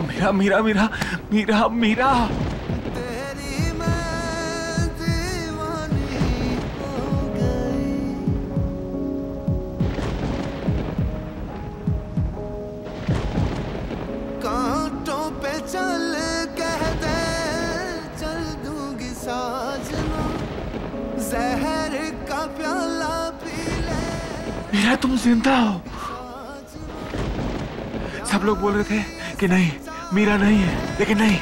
मीरा मीरा मीरा मीरा मीरा मीरा। तेरी मैं दीवानी गई। कांटों पे चल कह दे चल दूँगी साजना जहर का प्याला पी तुम ज़िंदा हो। सब लोग बोल रहे थे कि नहीं मीरा नहीं है लेकिन नहीं।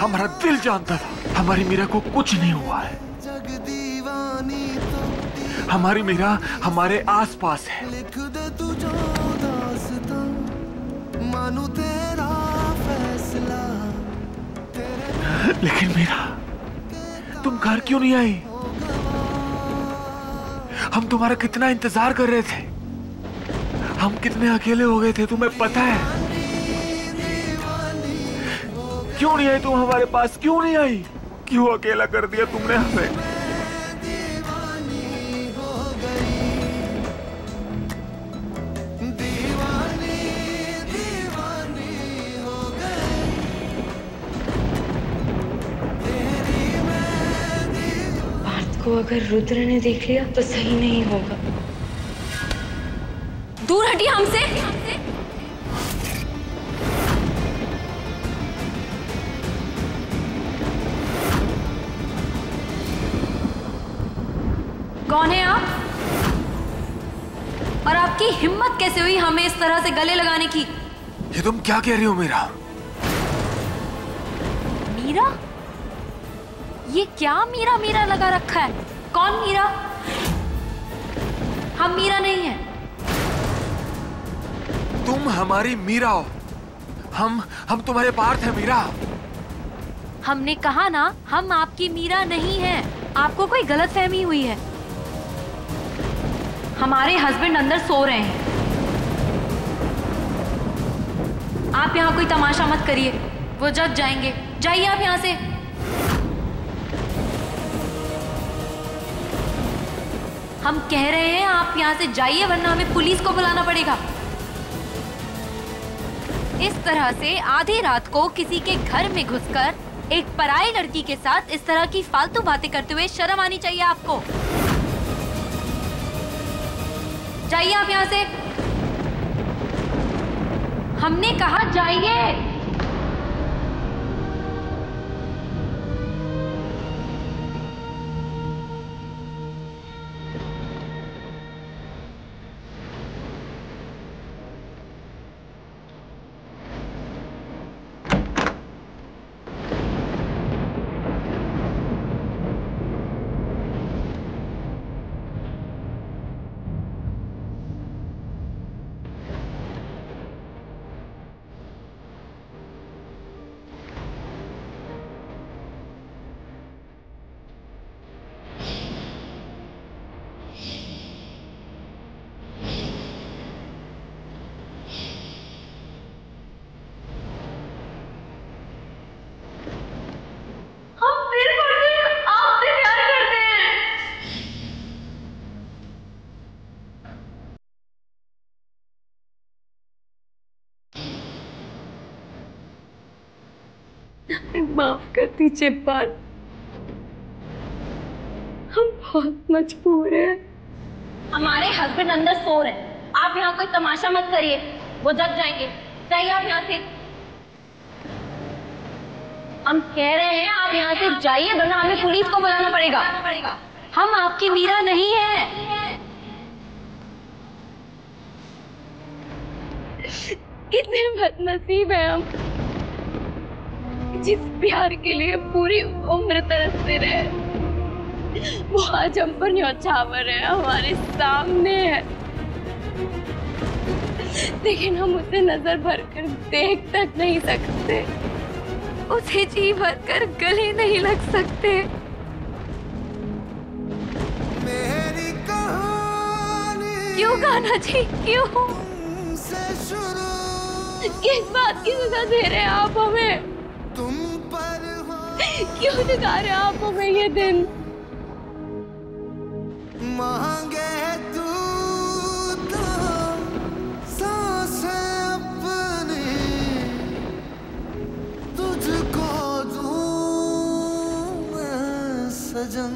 हमारा दिल जानता था हमारी मीरा को कुछ नहीं हुआ है। हमारी मीरा हमारे आसपास है। लेकिन मीरा तुम घर क्यों नहीं आई? हम तुम्हारा कितना इंतज़ार कर रहे थे। हम कितने अकेले हो गए थे तुम्हें पता है। क्यों नहीं आई तुम हमारे पास? क्यों नहीं आई? क्यों अकेला कर दिया तुमने हमें? दीवानी दीवानी हो गई तेरी मैं पार्थ को अगर रुद्र ने देख लिया तो सही नहीं होगा। दूर हटिए हमसे। आपकी हिम्मत कैसे हुई हमें इस तरह से गले लगाने की? ये तुम क्या कह रही हो मीरा? मीरा? ये क्या मीरा मीरा लगा रखा है? कौन मीरा? हम मीरा नहीं है। तुम हमारी मीरा हो। हम हम तुम्हारे पार्थ हैं मीरा। हमने कहा ना हम आपकी मीरा नहीं हैं। आपको कोई गलत फहमी हुई है? हमारे हस्बैंड अंदर सो रहे हैं। आप यहाँ कोई तमाशा मत करिए। वो जग जाएँगे। जाइए आप यहाँ से। हम कह रहे हैं, आप यहाँ से जाइए, वरना हमें पुलिस को बुलाना पड़ेगा। इस तरह से आधी रात को किसी के घर में घुसकर एक पराई लड़की के साथ इस तरह की फालतू बातें करते हुए शर्म आनी चाहिए आपको। जाइए आप यहाँ से। हमने कहा जाइए। माफ़ कर दीजिए बात। हम बहुत मजबूर हैं। हमारे हस्बैंड अंदर सो रहे हैं। आप यहाँ कोई तमाशा मत करिए। वो जग जाएँगे। जाइए आप यहाँ से। हम कह रहे हैं आप यहाँ से जाइए, वरना हमें पुलिस को बुलाना पड़ेगा। हम आपकी मीरा नहीं है। कितने बदनसीब हैं हम। जिस प्यार के लिए पूरी उम्र तरसते रहे वो आज हम पर न्यौछावर है हमारे सामने है। लेकिन हम उसे नज़र भर कर देख तक नहीं सकते। उसे जी भर कर गले नहीं लग सकते। मेरी क्यों गाना जी? क्यों? किस बात की सजा दे रहे हैं आप हमें? तुम पर हो। क्यों दिखा रहे आप हमें ये दिन? मांगे तू तो साँसें तुझको सजन।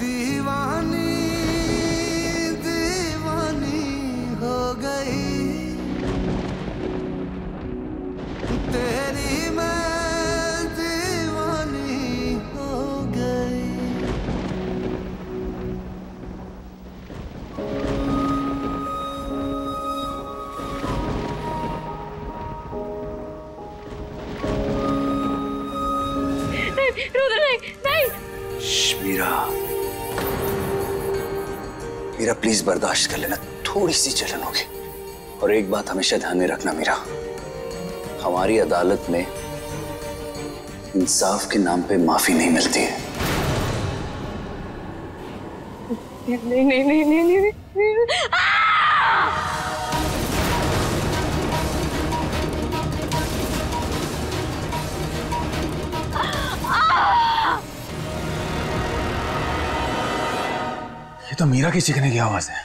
दीवानी दीवानी हो गई। तेरी मैं दीवानी हो गई रुद्र नहीं नहीं मीरा मीरा प्लीज़ बर्दाश्त कर लेना। थोड़ी सी जलन होगी। और एक बात हमेशा ध्यान में रखना, मीरा। हमारी अदालत में इंसाफ के नाम पे माफ़ी नहीं मिलती है। नहीं नहीं नहीं नहीं नहीं, नहीं। ये तो मीरा की चीखने की आवाज़ है।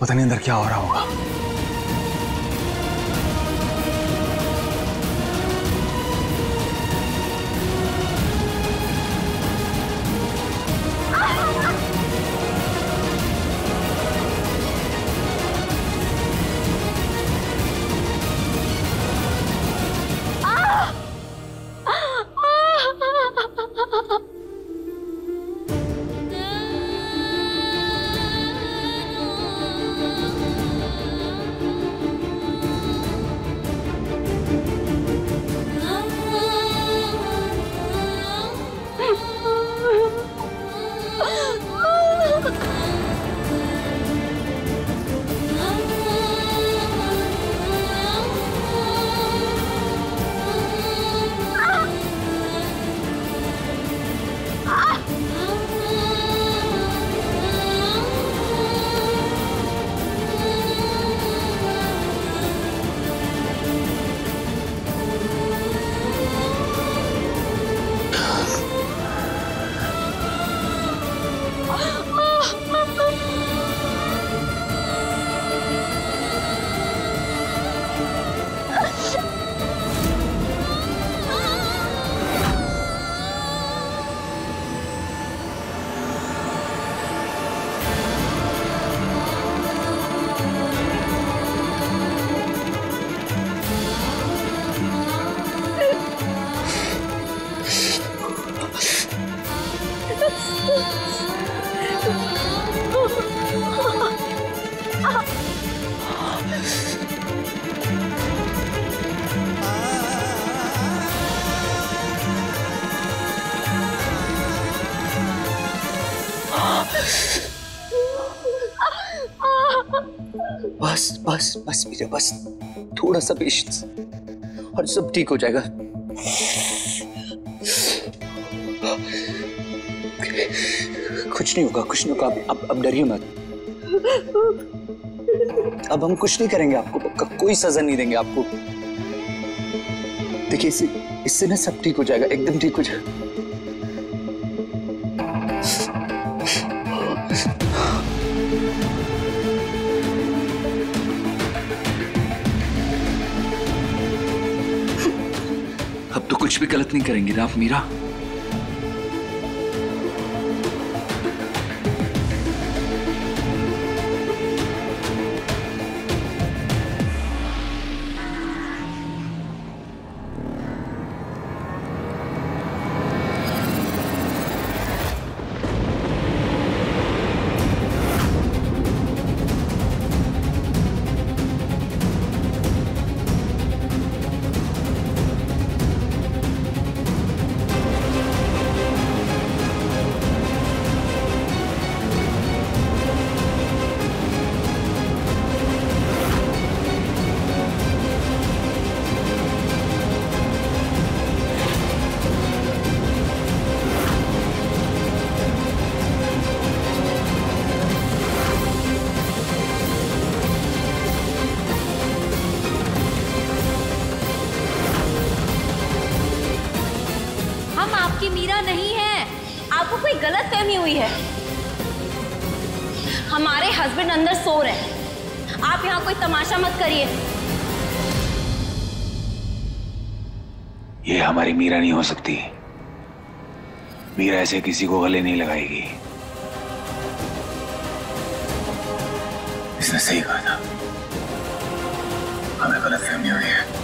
पता नहीं अंदर क्या हो रहा होगा। बस बस बस मीरा बस। थोड़ा सा पेशेंस और सब ठीक हो जाएगा। कुछ नहीं होगा कुछ नहीं होगा। अब अब, डरिए मत। अब हम कुछ नहीं करेंगे आपको क- कोई सजा नहीं देंगे आपको। देखिए इससे इससे ना सब ठीक हो जाएगा। एकदम ठीक हो जाएगा। कुछ भी गलत नहीं करेंगे ना आप मीरा। गलत फहमी हुई है। हमारे हस्बैंड अंदर सो रहे हैं। आप यहाँ कोई तमाशा मत करिए। ये हमारी मीरा नहीं हो सकती। मीरा ऐसे किसी को गले नहीं लगाएगी। इसने सही कहा था। हमें गलत फहमी हुई है।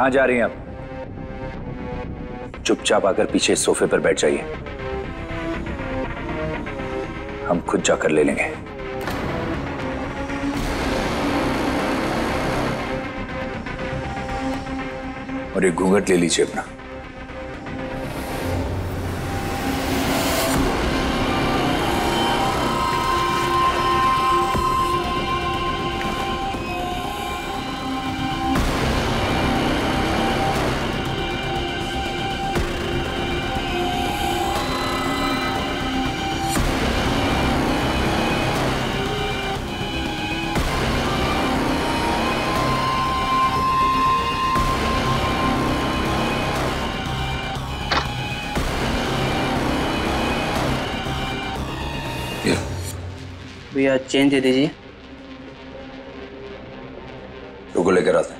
कहाँ जा रही हैं आप? चुपचाप आकर पीछे सोफे पर बैठ जाइए। हम खुद जाकर ले लेंगे। और एक घूंघट ले लीजिए अपना। भैया चेंज दे दीजिए। रुको लेकर आते हैं।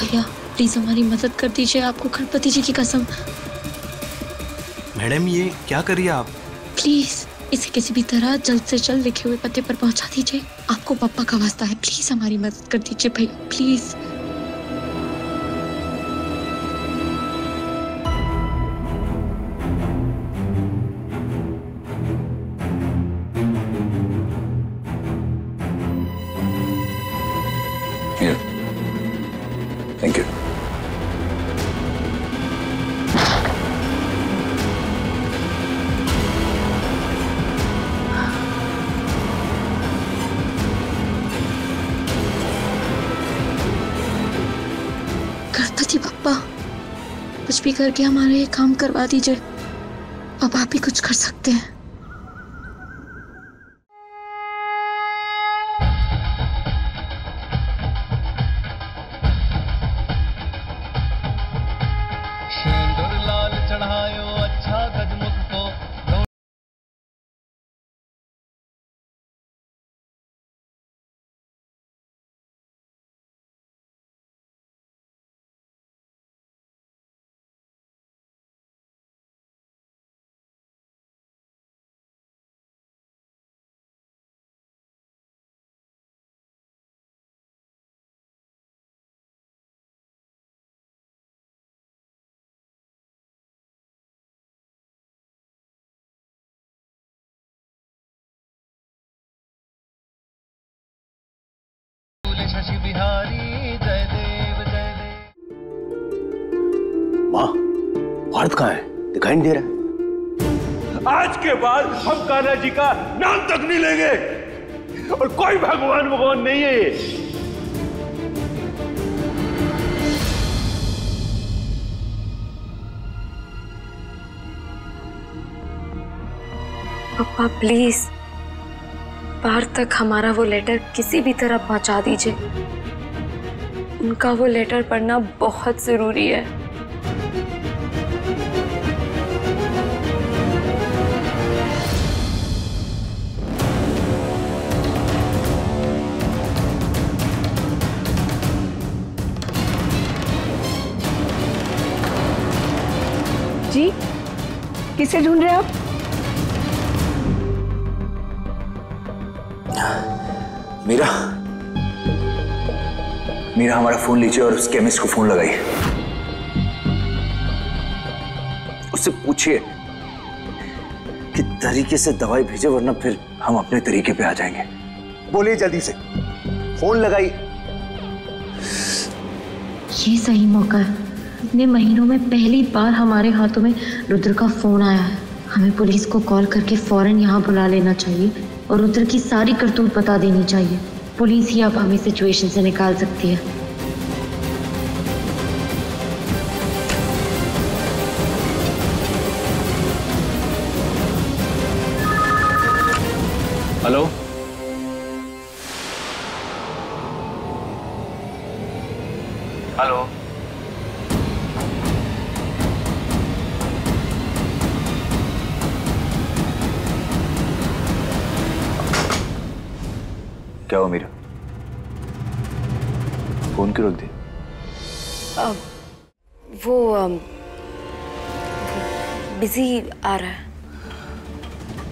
भैया प्लीज़ हमारी मदद कर दीजिए आपको गणपति जी की कसम। मैडम ये क्या कर रही है आप? प्लीज़ इसे किसी भी तरह जल्द से जल्द लिखे हुए पते पर पहुँचा दीजिए। आपको पापा का वास्ता है। प्लीज़ हमारी मदद कर दीजिए भैया प्लीज़ कुछ भी करके हमारा ये काम करवा दीजिए। अब आप ही कुछ कर सकते हैं। शशि बिहारी जय देव जय देव। माँ भारत कहा है? दिखाई नहीं दे रहा आज के बाद हम कान्हा जी का नाम तक नहीं लेंगे। और कोई भगवान भगवान नहीं है ये। पापा प्लीज़ बाहर तक हमारा वो लेटर किसी भी तरह पहुँचा दीजिए। उनका वो लेटर पढ़ना बहुत ज़रूरी है। जी, किसे ढूंढ रहे हैं आप? मीरा। मीरा, हमारा फ़ोन लीजिए और उस केमिस्ट को फ़ोन लगाइए। उससे पूछिए कि तरीके से दवाई भेजे वरना फिर हम अपने तरीके पे आ जाएँगे। बोलिए जल्दी से। फ़ोन लगाइए। ये सही मौका है। इतने महीनों में पहली बार हमारे हाथों में रुद्र का फ़ोन आया है। हमें पुलिस को कॉल करके फ़ौरन यहाँ बुला लेना चाहिए और रुद्र की सारी करतूत बता देनी चाहिए। पुलिस ही अब हमें सिचुएशन से निकाल सकती है। क्या हुआ मीरा। फ़ोन क्यों रख दी अब वो बिज़ी आ रहा है।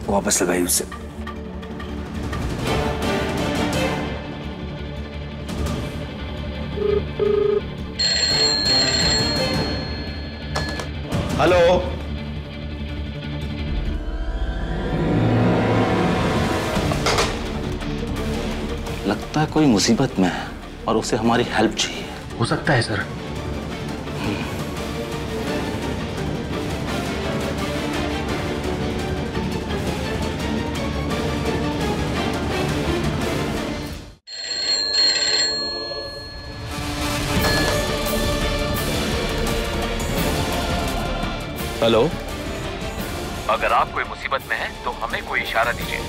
वापस लगाई उससे हेलो। लगता है कोई मुसीबत में है और उसे हमारी हेल्प चाहिए। हो सकता है सर। हेलो? अगर आप कोई मुसीबत में हैं तो हमें कोई इशारा दीजिए।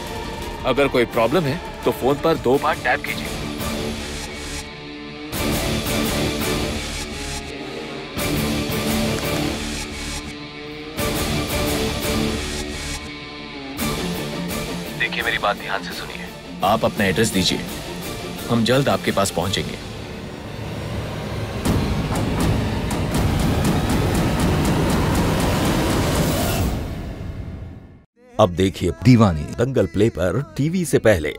अगर कोई प्रॉब्लम है तो फ़ोन पर दो बार टैप कीजिए। देखिए, मेरी बात ध्यान से सुनिए। आप अपना एड्रेस दीजिए। हम जल्द आपके पास पहुँचेंगे। अब देखिए दीवानी दंगल प्ले पर टीवी से पहले।